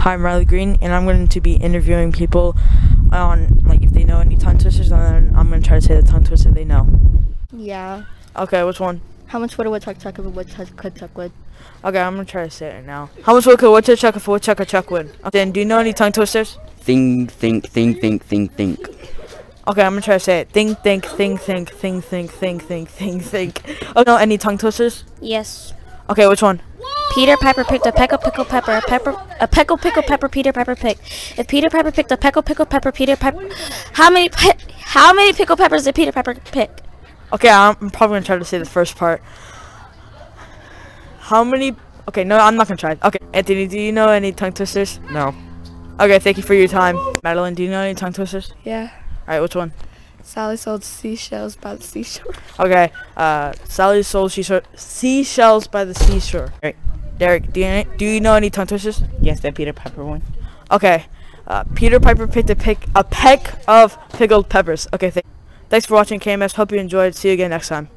Hi, I'm Riley Green, and I'm going to be interviewing people on like if they know any tongue twisters, and then I'm going to try to say the tongue twister they know. Yeah. Okay, which one? How much wood a woodchuck chuck if a woodchuck could chuck wood? Okay, I'm going to try to say it now. How much wood could a woodchuck chuck if a woodchuck could chuck wood? Then, do you know any tongue twisters? Think, think, think, think, think, think. Okay, I'm going to try to say it. Think, think, think, think, think, think, think, think, think, think. Oh, no, any tongue twisters? Yes. Okay, which one? Peter Piper picked a peckle pickle pepper, a pepper, a peckle pickle pepper. Peter Piper picked. If Peter Pepper picked a peckle pickle pepper, Peter Piper. How many? Pe- how many pickle peppers did Peter Pepper pick? Okay, I'm probably going to try to say the first part. How many... Okay, no, I'm not going to try. Okay, Anthony, do you know any tongue twisters? No. Okay, thank you for your time. Madeline, do you know any tongue twisters? Yeah. Alright, which one? Sally sold seashells by the seashore. Okay, uh, Sally sold seashore, seashells by the seashore. Alright, Derek, do you, do you know any tongue twisters? Yes, that Peter Piper one. Okay, uh, Peter Piper picked a, pick, a peck of pickled peppers. Okay, th thanks for watching KMS. Hope you enjoyed. See you again next time.